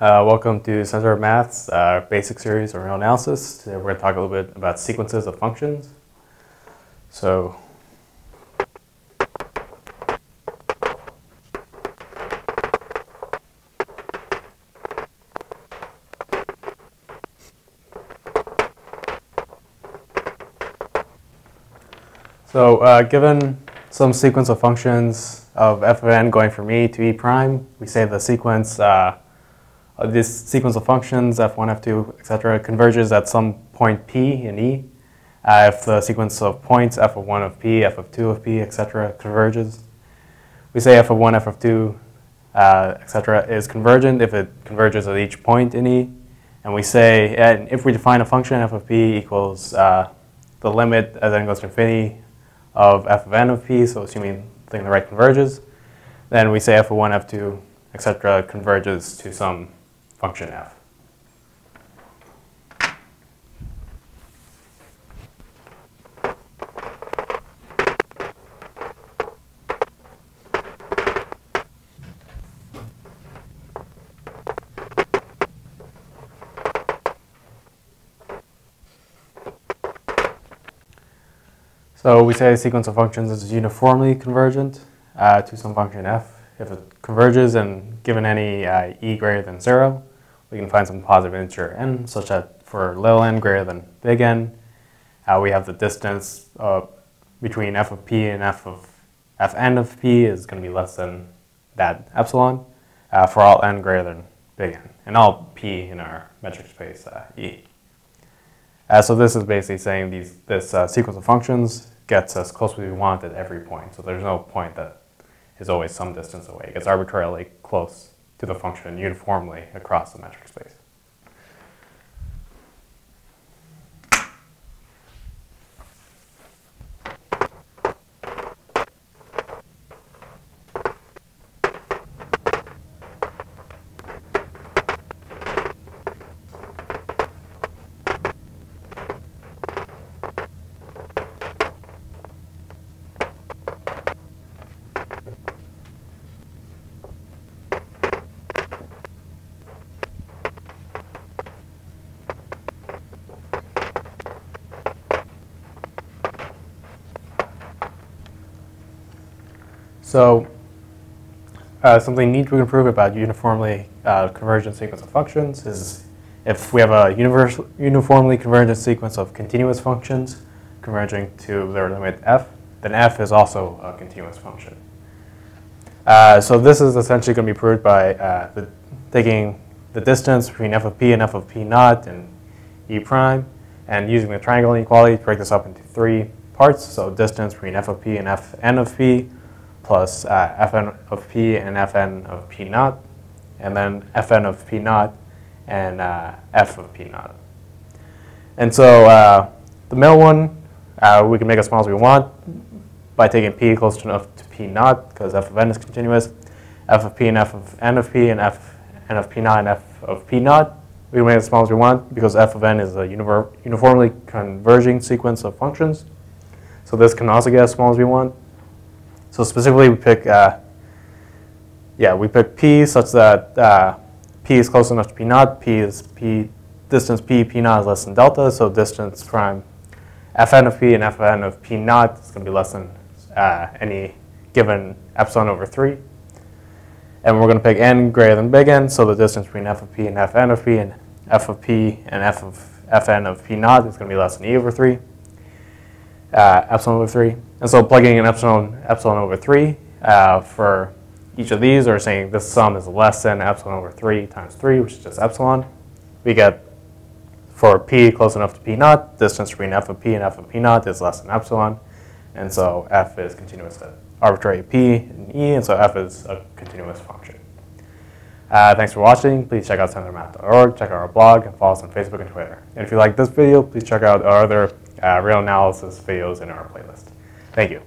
Uh, welcome to Center of Math's uh, basic series on real analysis. Today we're going to talk a little bit about sequences of functions. So, so uh, given some sequence of functions of f of n going from e to e prime, we say the sequence uh, this sequence of functions, f1, f2, etc., converges at some point p in E. Uh, if the sequence of points, f of 1 of p, f of 2 of p, etc., converges. We say f of 1, f of 2, uh, etc., is convergent if it converges at each point in E. And we say, and if we define a function, f of p equals uh, the limit as n goes to infinity of f of n of p, so assuming the thing on the right converges, then we say f of 1, f2, etc., converges to some function f. So we say a sequence of functions is uniformly convergent uh, to some function f if it converges and given any uh, e greater than 0, we can find some positive integer n, such that for little n greater than big N, uh, we have the distance uh, between f of p and f of fn of p is going to be less than that epsilon uh, for all n greater than big N, and all p in our metric space uh, E. Uh, so this is basically saying these, this uh, sequence of functions gets us close what we want at every point. So there's no point that is always some distance away. It gets arbitrarily close to the function uniformly across the metric space. So uh, something neat we can prove about uniformly uh, convergent sequence of functions is if we have a uniformly convergent sequence of continuous functions converging to their limit f, then f is also a continuous function. Uh, so this is essentially going to be proved by uh, the, taking the distance between f of p and f of p naught and e prime, and using the triangle inequality to break this up into three parts. So distance between f of p and f n of p, plus uh, fn of p and fn of p naught, and then fn of p naught and uh, f of p naught. And so uh, the middle one, uh, we can make as small as we want by taking p close enough to p naught, because f of n is continuous. f of p and f of n of p and f n of p naught and f of p naught. We can make as small as we want because f of n is a uniformly converging sequence of functions. So this can also get as small as we want. So specifically, we pick, uh, yeah, we pick p such that uh, p is close enough to p naught. P is p distance p, p naught is less than delta. So distance from fn of p and fn of p naught is going to be less than uh, any given epsilon over 3. And we're going to pick n greater than big N, so the distance between f of p and fn of p and f of p and f of fn of p naught is going to be less than e over 3 uh, epsilon over 3. And so plugging in epsilon, epsilon over 3 uh, for each of these, or saying this sum is less than epsilon over 3 times 3, which is just epsilon, we get for p close enough to p naught, distance between f of p and f of p naught is less than epsilon. And so f is continuous at arbitrary p and e, and so f is a continuous function. Uh, thanks for watching. Please check out centerofmath.org, check out our blog, and follow us on Facebook and Twitter. And if you like this video, please check out our other uh, real analysis videos in our playlist. Thank you.